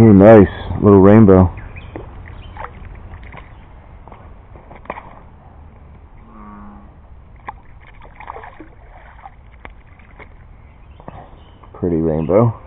Ooh, nice. Little rainbow. Pretty rainbow.